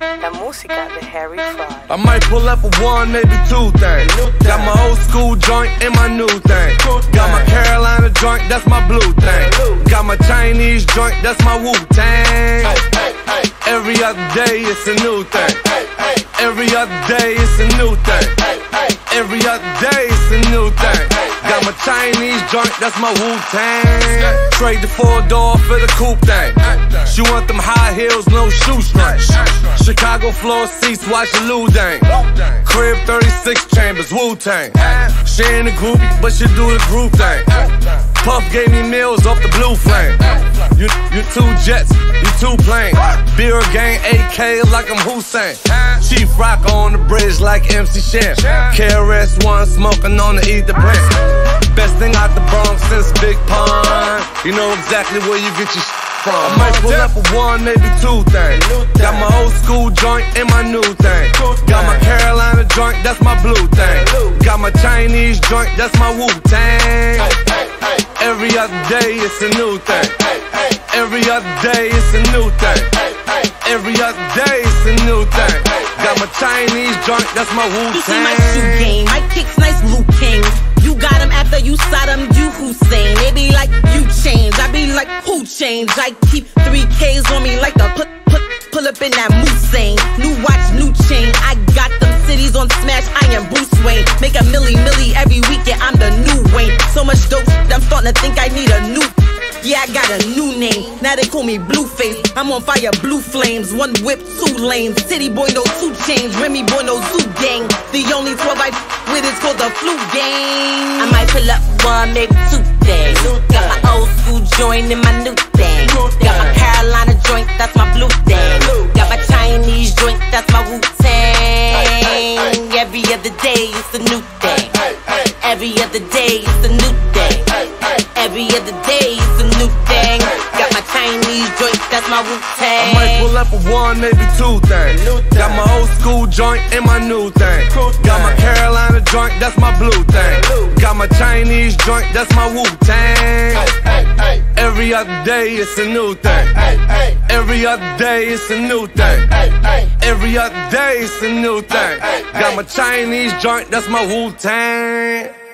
La música de Harry Fraud. I might pull up for one, maybe two things. Got my old school joint and my new thing. Got my Carolina joint, that's my blue thing. Got my Chinese joint, that's my Wu Tang. Every other day it's a new thing. Every other day it's a new thing. Every other day it's a new thing. Got my Chinese joint, that's my Wu Tang. Trade the four door for the coupe thing. She want them high heels, no shoestrings. Chicago floor seats, watch the Lou Dang. Crib 36 chambers, Wu Tang. She ain't a groupie, but she do the group thing. Puff gave me meals off the blue flame. You, you two jets, you two planes. Beer gang, AK like I'm Hussein. Chief Rock on the bridge like MC Shan. KRS One smoking on the ether brand. Best thing out the Bronx since Big Pun. You know exactly where you get your sh- from. I might pull up for one, maybe two things. Got my old school joint and my new thing. Got my Carolina joint, that's my blue thing. Got my Chinese joint, that's my Wu Tang. Every other day it's a new thing. Every other day it's a new thing. Every other day it's a new thing. Got my Chinese joint, that's my Wu Tang. You see my shoe game, my kicks nice, Luke King. After you him, you Hussein. They be like, you change. I be like, who change? I keep three K's on me like the put, put, pull up in that Moussain. New watch, new chain. I got them cities on smash, I am Bruce Wayne. Make a milli, milli every weekend, I'm the new Wayne. So much dope, I'm starting to think I need a new. Yeah, I got a new name. Now they call me Blueface. I'm on fire, blue flames. One whip, two lanes. City boy, no two chains. Remy boy, no zoo gang. The only 12 I f- with is called the flu gang. I might pull up one, maybe two things. Got my old school joint and my new thing. Got my Carolina joint, that's my blue thing. Got my Chinese joint, that's my Wu Tang. Every other day it's a new thing. Every other day it's a new thing. Every other day a new thing. Got my Chinese joint, that's my Wu Tang. I might pull up for one, maybe two things. Got my old school joint and my new thing. Got my Carolina joint, that's my blue thing. Got my Chinese joint, that's my Wu Tang. Every other day it's a new thing. Every other day it's a new thing. Every other day it's a new thing. Got my Chinese joint, that's my Wu Tang.